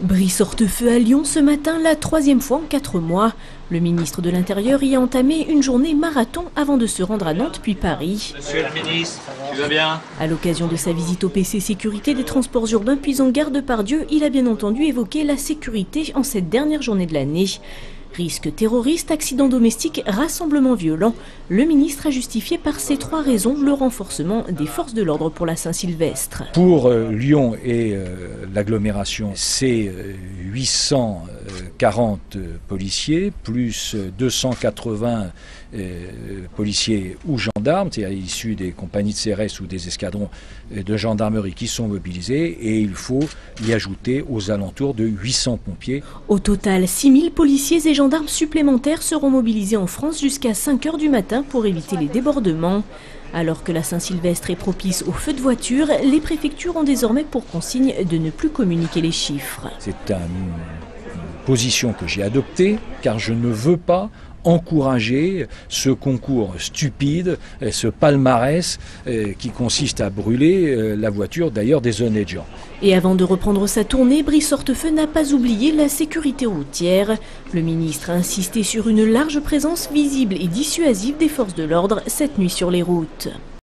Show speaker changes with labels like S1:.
S1: Brie-Sortefeu à Lyon ce matin, la troisième fois en quatre mois. Le ministre de l'Intérieur y a entamé une journée marathon avant de se rendre à Nantes puis Paris.
S2: Monsieur le ministre, tu vas bien?
S1: À l'occasion de sa visite au PC Sécurité des Transports Urbains puis en gare de Pardieu, il a bien entendu évoqué la sécurité en cette dernière journée de l'année. Risque terroriste, accident domestique, rassemblement violent. Le ministre a justifié par ces trois raisons le renforcement des forces de l'ordre pour la Saint-Sylvestre.
S3: Pour euh, Lyon et euh, l'agglomération, c'est euh, 840 policiers plus 280 euh, policiers ou gendarmes, c'est-à-dire issus des compagnies de CRS ou des escadrons euh, de gendarmerie qui sont mobilisés et il faut y ajouter aux alentours de 800 pompiers.
S1: Au total, 6000 policiers et gendarmes supplémentaires seront mobilisés en France jusqu'à 5 heures du matin pour éviter les débordements. Alors que la Saint-Sylvestre est propice aux feux de voiture, les préfectures ont désormais pour consigne de ne plus communiquer les chiffres.
S3: C'est une position que j'ai adoptée car je ne veux pas encourager ce concours stupide, ce palmarès euh, qui consiste à brûler euh, la voiture d'ailleurs des honnêtes gens.
S1: Et avant de reprendre sa tournée, Brice-Hortefeux n'a pas oublié la sécurité routière. Le ministre a insisté sur une large présence visible et dissuasive des forces de l'ordre cette nuit sur les routes. Minute.